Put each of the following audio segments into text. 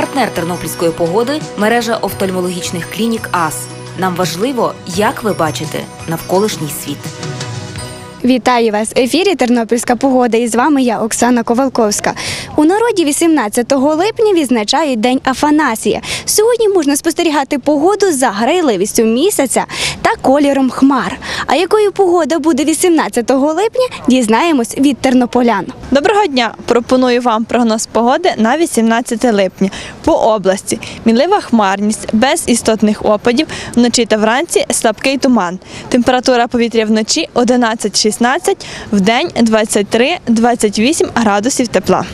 Партнер тернопільської погоди мережа офтальмологічних клінік АС. Нам важливо, як ви бачите навколишній світ. Вітаю вас! Ефірі Тернопільська погода і з вами я, Оксана Ковалковська. У народі 18 липня відзначають День Афанасія. Сьогодні можна спостерігати погоду за грайливістю місяця та кольором хмар. А якою погода буде 18 липня, дізнаємось від тернополян. Доброго дня! Пропоную вам прогноз погоди на 18 липня. По області мінлива хмарність, без істотних опадів, вночі та вранці слабкий туман. Температура повітря вночі 11-16, в день 23-28 градусів тепла.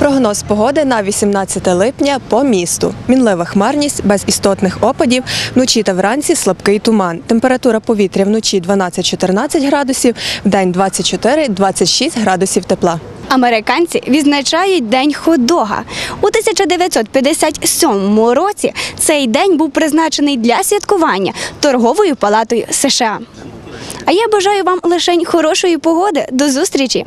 Прогноз погоди на 18 липня по місту. Мінлива хмарність без істотних опадів. Вночі та вранці слабкий туман. Температура повітря вночі 12-14 градусів, в день 24-26 градусів тепла. Американці відзначають День хот-дога. У 1957 році цей день був призначений для святкування торговою палатою США. А я бажаю вам лише хорошої погоди. До зустрічі!